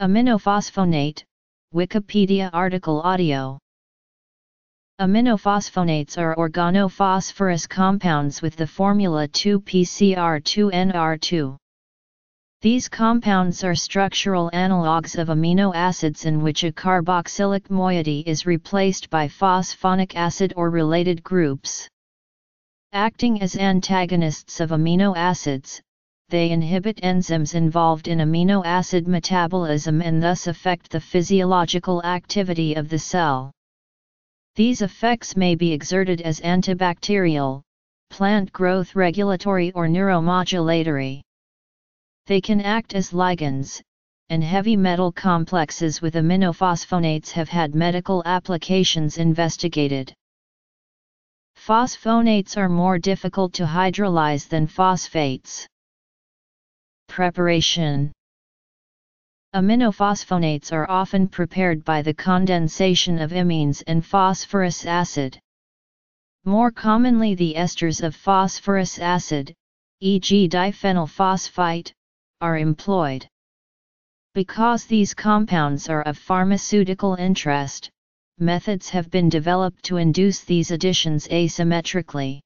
Aminophosphonate, Wikipedia article audio. Aminophosphonates are organophosphorus compounds with the formula 2-PCR2NR2. These compounds are structural analogues of amino acids in which a carboxylic moiety is replaced by phosphonic acid or related groups. Acting as antagonists of amino acids, they inhibit enzymes involved in amino acid metabolism and thus affect the physiological activity of the cell. These effects may be exerted as antibacterial, plant growth regulatory or neuromodulatory. They can act as ligands, and heavy metal complexes with aminophosphonates have had medical applications investigated. Phosphonates are more difficult to hydrolyze than phosphates. Preparation Aminophosphonates are often prepared by the condensation of amines and phosphorous acid. More commonly the esters of phosphorous acid, e.g. diphenylphosphite, are employed. Because these compounds are of pharmaceutical interest, methods have been developed to induce these additions asymmetrically.